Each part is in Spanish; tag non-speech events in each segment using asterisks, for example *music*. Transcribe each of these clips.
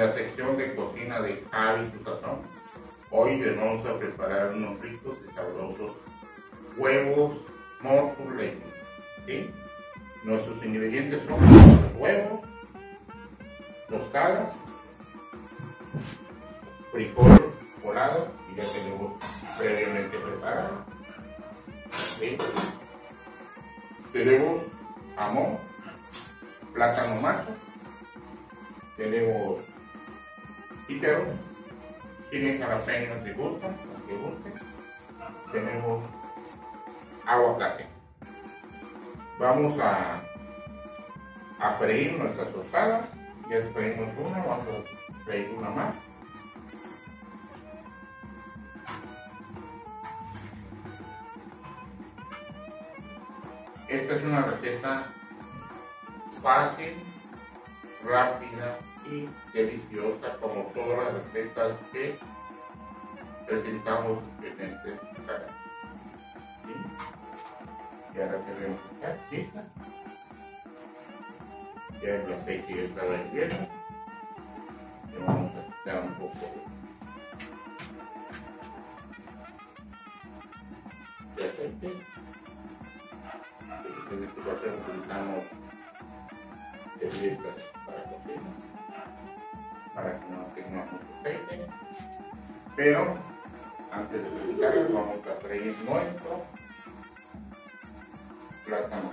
la sección de cocina de Javi Sazón, hoy vamos a preparar unos ricos y sabrosos huevos morfuleños. ¿sí? Nuestros ingredientes son huevos, tostadas, frijol colado, y ya tenemos previamente preparado. ¿sí? Tenemos jamón, plátano macho, aguacate. Vamos a, a freír nuestras tostadas, ya freímos una, vamos a freír una más. Esta es una receta fácil, rápida y deliciosa como todas las recetas que presentamos en este canal. Y ahora tenemos acá, lista. Ya el aceite ya estaba hirviendo. Le vamos a quitar un poco de aceite. En este caso utilizamos herramientas para cocina, para que no tenga mucho aceite. Pero antes de utilizarlas vamos a freír nuestro plátano.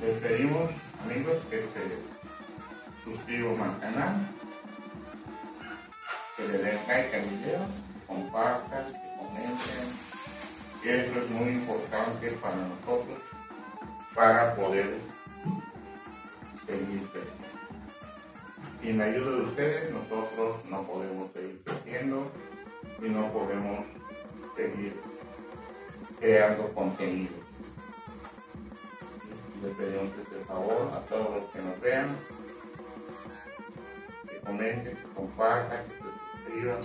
Les pedimos, amigos, que se suscriban al canal, que le den like al video, compartan, que comenten. Y eso es muy importante para nosotros, para poder Sin la ayuda de ustedes, nosotros no podemos seguir creciendo y no podemos seguir creando contenido le pedimos este favor a todos los que nos vean, que comenten, que compartan, que se suscriban.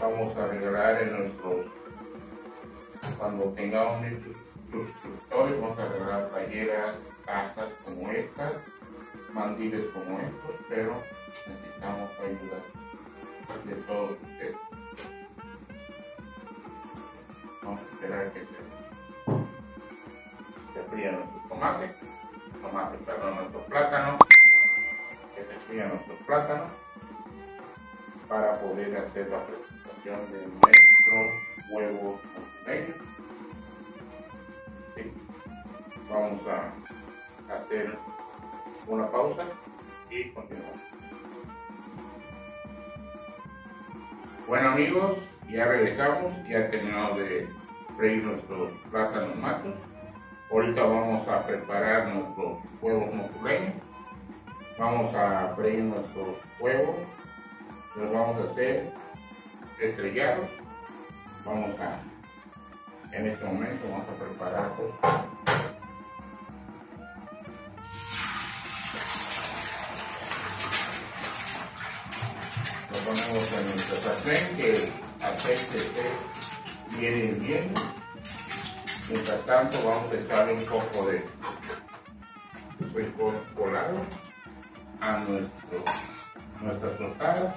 Vamos a regalar en nuestros, cuando tengamos mil suscriptores, vamos a regalar playeras, casas como estas, mandiles como estos, pero necesitamos ayuda de todos ustedes. Vamos a esperar que se se frían nuestros tomates, tomates, perdón, nuestros plátanos, que se frían nuestros plátanos para poder hacer la presentación de nuestros huevos montuneños. Sí. Vamos a hacer una pausa y continuamos. Bueno amigos, ya regresamos, ya terminamos de freír nuestros plátanos matos. Ahorita vamos a preparar nuestros huevos motuleños. Vamos a freír nuestros huevos. Los vamos a hacer estrellados. Vamos a, en este momento vamos a prepararlos. Ponemos en nuestra sartén que el aceite esté bien hirviendo. Mientras tanto vamos a echarle un poco de frijol colado a nuestro, nuestras tostadas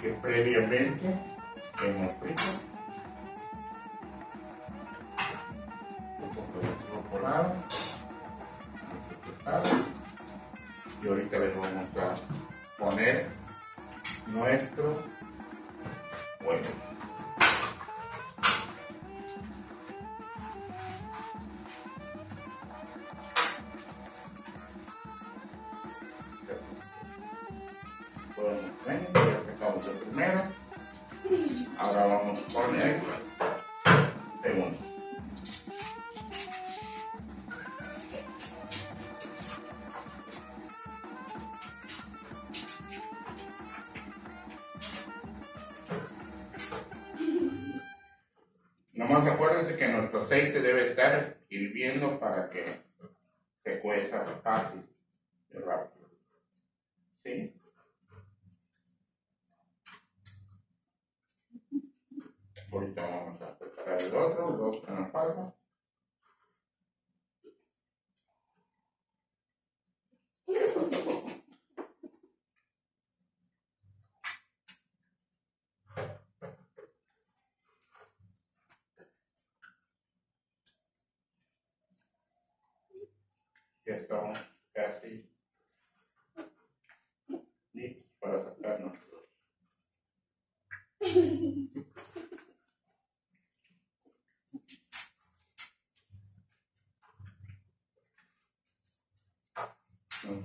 que previamente hemos frito. El segundo. Nomás acuérdense que nuestro aceite debe estar hirviendo para que se cueza fácil y rápido. Ahorita vamos a preparar el otro, otro en la palma.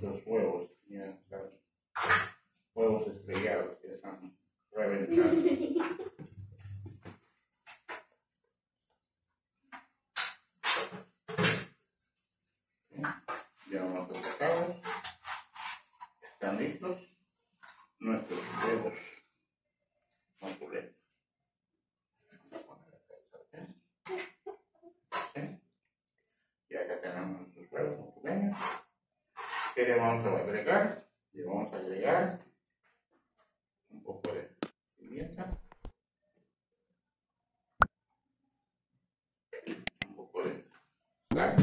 Huevos, ya están huevos estrellados que están reventados. *laughs* Ya vamos a sacarlos. Agregar? Le vamos a agregar un poco de pimienta, un poco de sal.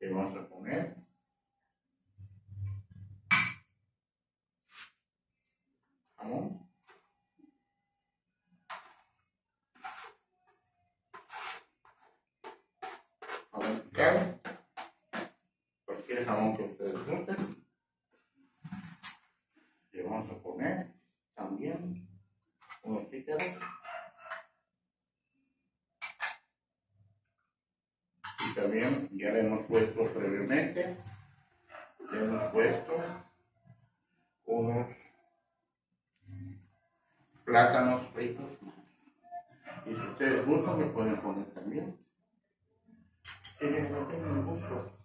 Le vamos a poner jamón. jamón picado, cualquier jamón que ustedes gusten. Le vamos a poner también unos pícaros. Y también ya le hemos puesto previamente, le hemos puesto unos plátanos fritos. Y si ustedes gustan, le pueden poner también quienes no tengan gusto.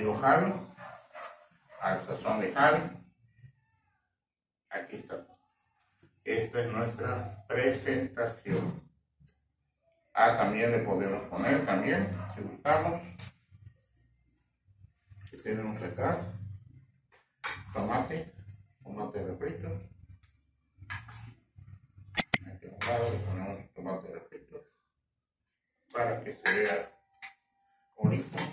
Estilo Javi, al sazón de Javi. Aquí está. Esta es nuestra presentación. Ah, también le podemos poner también, si gustamos. Que tenemos acá tomate, tomate refrito. Aquí a un lado le ponemos tomate refrito para que se vea bonito.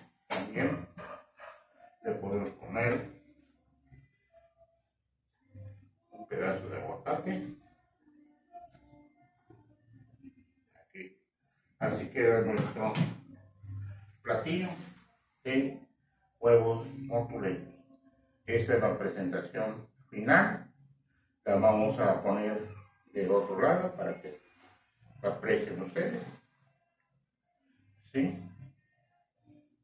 Huevos motuleños. Esta es la presentación final. La vamos a poner del otro lado para que la aprecien ustedes. ¿Sí?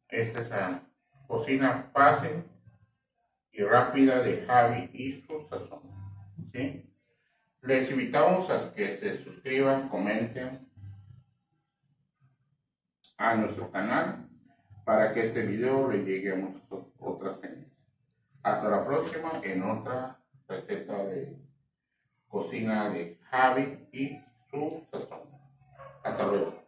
Esta es la cocina fácil y rápida de Javi su sazón. ¿sí? Les invitamos a que se suscriban, comenten a nuestro canal para que este video le llegue a muchas otras gentes. Hasta la próxima en otra receta de cocina de Javi y su sazón. Hasta luego.